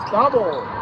That's double.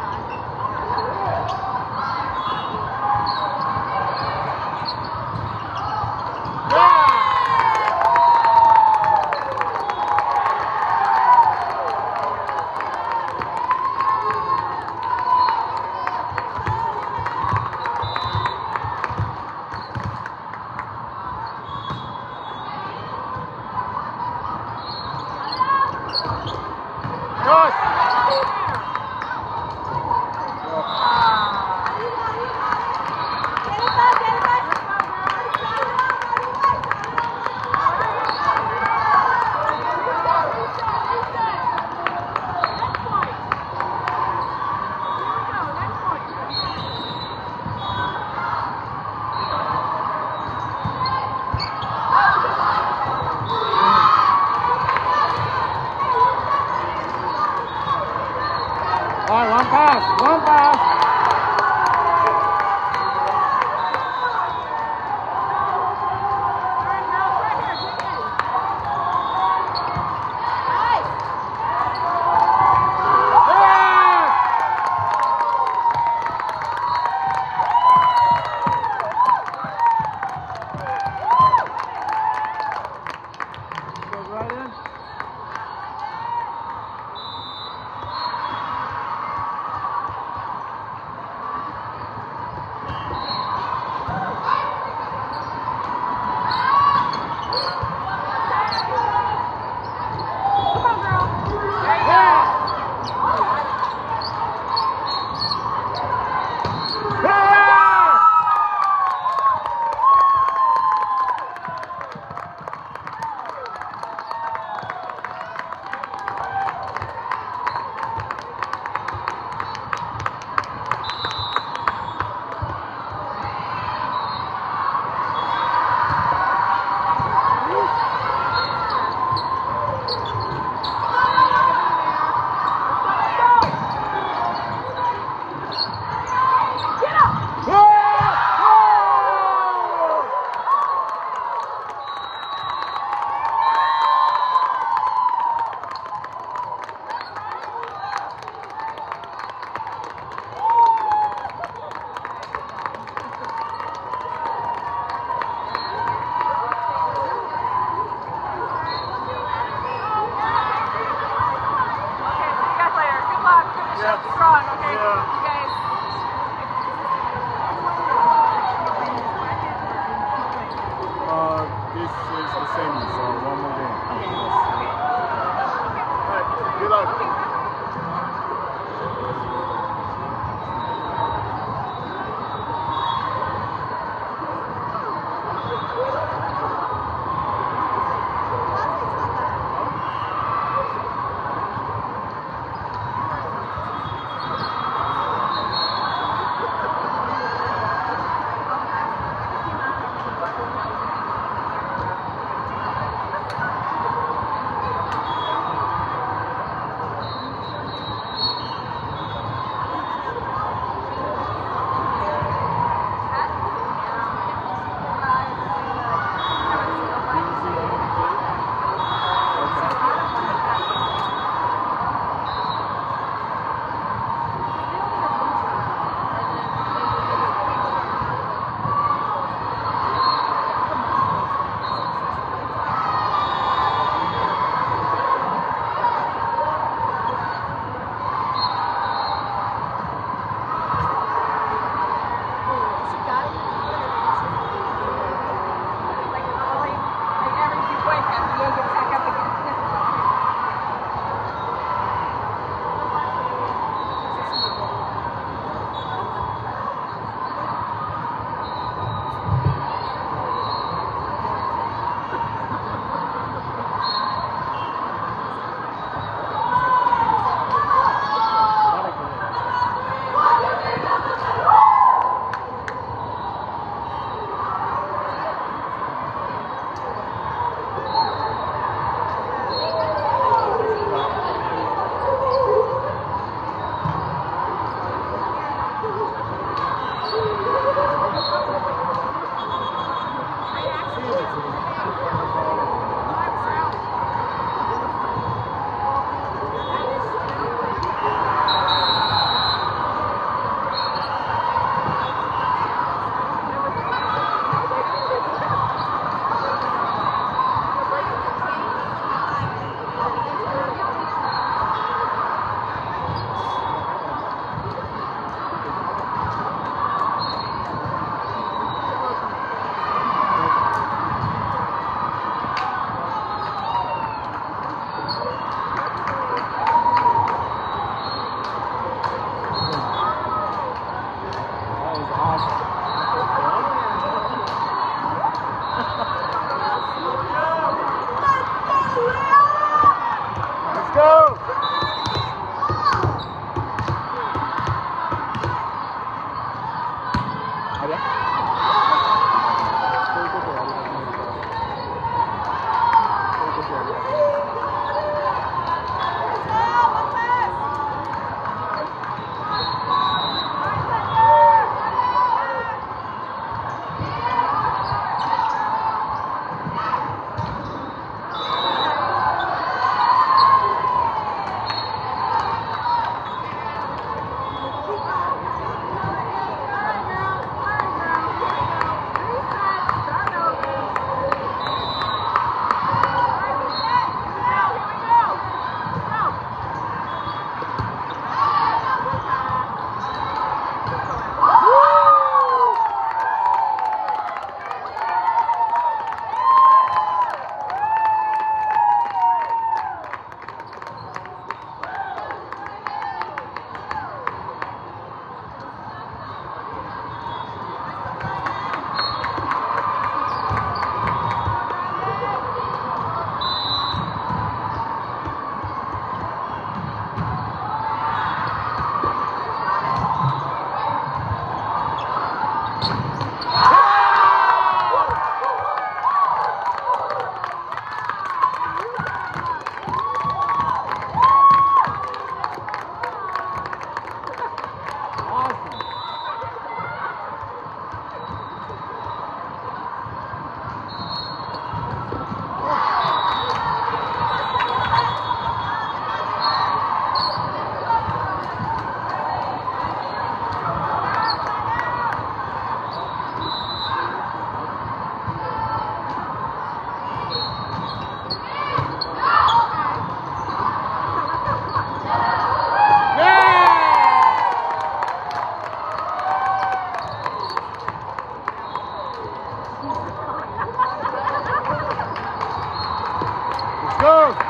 Oh!